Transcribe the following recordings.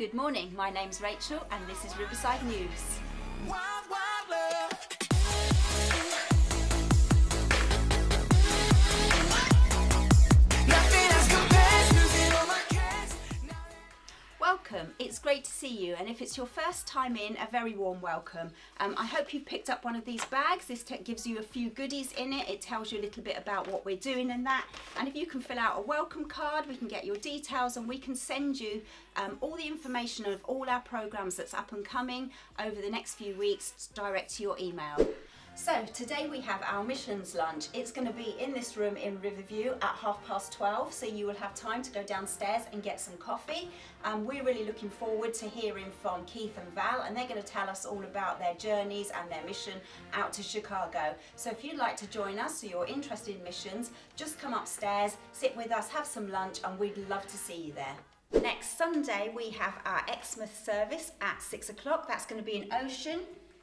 Good morning, my name's Rachel and this is Riverside News. Wild, wild it's great to see you and if it's your first time in, a very warm welcome. Um, I hope you've picked up one of these bags. This gives you a few goodies in it. It tells you a little bit about what we're doing and that. And if you can fill out a welcome card, we can get your details and we can send you um, all the information of all our programs that's up and coming over the next few weeks direct to your email. So today we have our missions lunch. It's going to be in this room in Riverview at half past 12, so you will have time to go downstairs and get some coffee. Um, we're really looking forward to hearing from Keith and Val, and they're going to tell us all about their journeys and their mission out to Chicago. So if you'd like to join us or you're interested in missions, just come upstairs, sit with us, have some lunch, and we'd love to see you there. Next Sunday, we have our Exmouth service at six o'clock. That's going to be in Ocean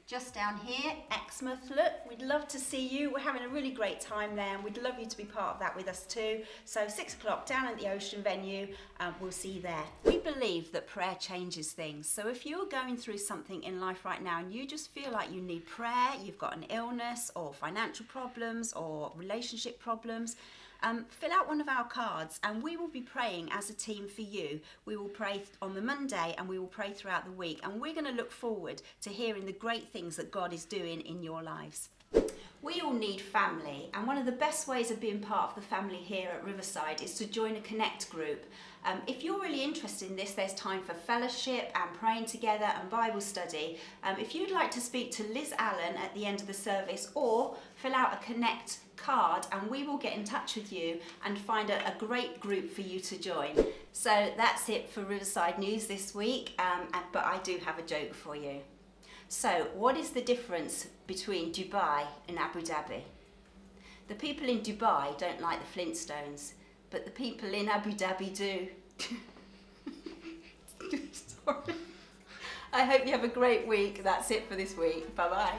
just down here, Exmouth. Look, we'd love to see you. We're having a really great time there, and we'd love you to be part of that with us too. So six o'clock down at the Ocean venue, um, we'll see you there. We believe that prayer changes things. So if you're going through something in life right now and you just feel like you need prayer, you've got an illness or financial problems or relationship problems. Um, fill out one of our cards and we will be praying as a team for you. We will pray on the Monday and we will pray throughout the week. And we're going to look forward to hearing the great things that God is doing in your lives. We all need family, and one of the best ways of being part of the family here at Riverside is to join a Connect group. Um, if you're really interested in this, there's time for fellowship and praying together and Bible study. Um, if you'd like to speak to Liz Allen at the end of the service or fill out a Connect card, and we will get in touch with you and find a, a great group for you to join. So that's it for Riverside News this week, um, but I do have a joke for you. So, what is the difference between Dubai and Abu Dhabi? The people in Dubai don't like the Flintstones, but the people in Abu Dhabi do. Sorry. I hope you have a great week. That's it for this week. Bye bye.